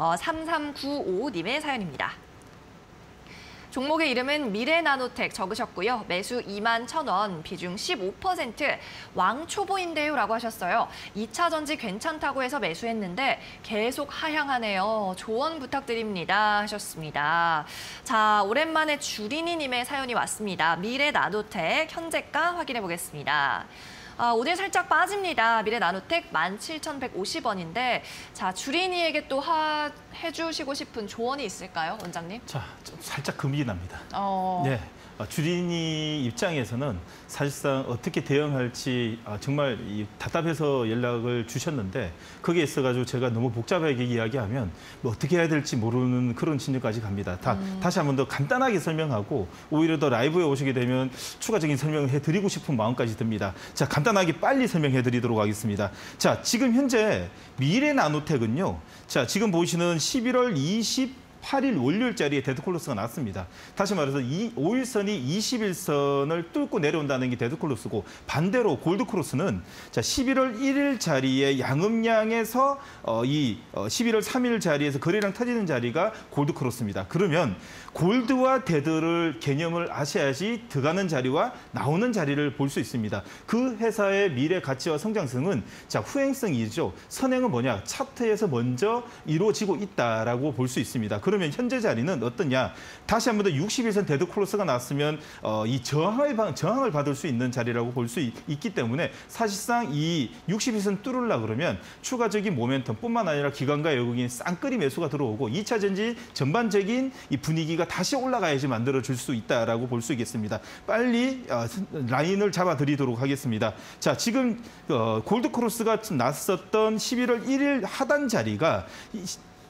어, 3395님의 사연입니다. 종목의 이름은 미래나노텍 적으셨고요. 매수 2만 1,000원, 비중 15%, 왕초보인데요 라고 하셨어요. 2차 전지 괜찮다고 해서 매수했는데 계속 하향하네요. 조언 부탁드립니다 하셨습니다. 자, 오랜만에 주린이님의 사연이 왔습니다. 미래나노텍 현재가 확인해 보겠습니다. 아, 오늘 살짝 빠집니다. 미래 나노텍 17,150원인데 자 주린이에게 또 하, 해주시고 싶은 조언이 있을까요, 원장님? 자, 좀 살짝 금이 납니다. 어, 네. 어, 주린이 입장에서는 사실상 어떻게 대응할지 아, 정말 이 답답해서 연락을 주셨는데 거기에 있어가지고 제가 너무 복잡하게 이야기하면 뭐 어떻게 해야 될지 모르는 그런 진영까지 갑니다. 다, 다시 한 번 더 간단하게 설명하고 오히려 더 라이브에 오시게 되면 추가적인 설명을 해드리고 싶은 마음까지 듭니다. 자, 간단하게 빨리 설명해드리도록 하겠습니다. 자, 지금 현재 미래 나노텍은요. 자, 지금 보시는 11월 20 8일 월요일자리에 데드크로스가 났습니다. 다시 말해서 이 5일선이 20일선을 뚫고 내려온다는 게 데드크로스고 반대로 골드크로스는 자 11월 1일 자리에 양음양에서 어, 이 어, 11월 3일 자리에서 거래량 터지는 자리가 골드크로스입니다. 그러면 골드와 데드를 개념을 아셔야지 들어가는 자리와 나오는 자리를 볼 수 있습니다. 그 회사의 미래 가치와 성장성은 자 후행성이죠. 선행은 뭐냐? 차트에서 먼저 이루어지고 있다라고 볼 수 있습니다. 그러면 현재 자리는 어떠냐? 다시 한 번 더 60일선 데드 크로스가 났으면 어, 이 저항을 받- 저항을 받을 수 있는 자리라고 볼 수 있기 때문에 사실상 이 60일선 뚫으려 그러면 추가적인 모멘텀뿐만 아니라 기관과 외국인 쌍끌이 매수가 들어오고 2차 전지 전반적인 이 분위기가 다시 올라가야지 만들어 줄 수 있다라고 볼 수 있겠습니다. 빨리 어, 라인을 잡아 드리도록 하겠습니다. 자, 지금 어, 골드 크로스가 났었던 11월 1일 하단 자리가 이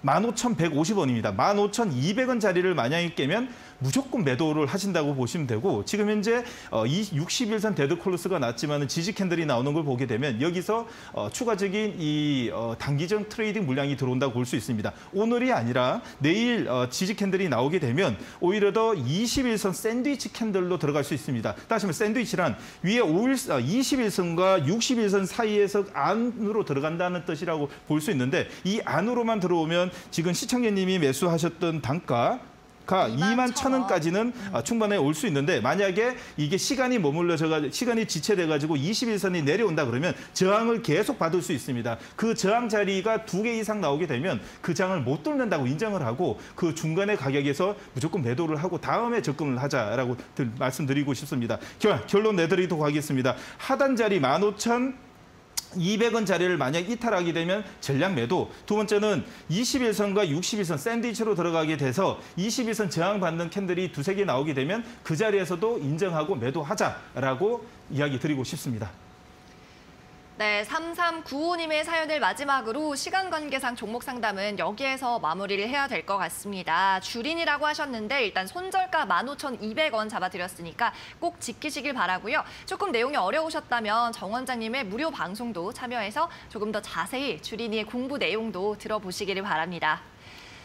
15,150원입니다. 15,200원 자리를 만약에 깨면 무조건 매도를 하신다고 보시면 되고 지금 현재 어, 이 60일선 데드크로스가 났지만 지지 캔들이 나오는 걸 보게 되면 여기서 어, 추가적인 이 어, 단기적 트레이딩 물량이 들어온다고 볼 수 있습니다. 오늘이 아니라 내일 어, 지지 캔들이 나오게 되면 오히려 더 20일선 샌드위치 캔들로 들어갈 수 있습니다. 다시 말해 샌드위치란 위에 5일, 20일선과 60일선 사이에서 안으로 들어간다는 뜻이라고 볼 수 있는데 이 안으로만 들어오면 지금 시청자님이 매수하셨던 단가 가 2만 천 원까지는 아, 충분히 올 수 있는데 만약에 이게 시간이 머물러져가 시간이 지체돼 가지고 21선이 내려온다 그러면 저항을 계속 받을 수 있습니다. 그 저항 자리가 두 개 이상 나오게 되면 그 저항을 못 뚫는다고 인정을 하고 그 중간의 가격에서 무조건 매도를 하고 다음에 접근을 하자라고 들- 말씀드리고 싶습니다. 결, 결론 내드리도록 하겠습니다. 하단 자리 15,000 200원 자리를 만약 이탈하게 되면 전량 매도. 두 번째는 21선과 61선 샌드위치로 들어가게 돼서 21선 저항받는 캔들이 두세 개 나오게 되면 그 자리에서도 인정하고 매도하자라고 이야기 드리고 싶습니다. 네, 3395님의 사연을 마지막으로 시간 관계상 종목 상담은 여기에서 마무리를 해야 될 것 같습니다. 주린이라고 하셨는데 일단 손절가 15,200원 잡아드렸으니까 꼭 지키시길 바라고요. 조금 내용이 어려우셨다면 정 원장님의 무료 방송도 참여해서 조금 더 자세히 주린이의 공부 내용도 들어보시기를 바랍니다.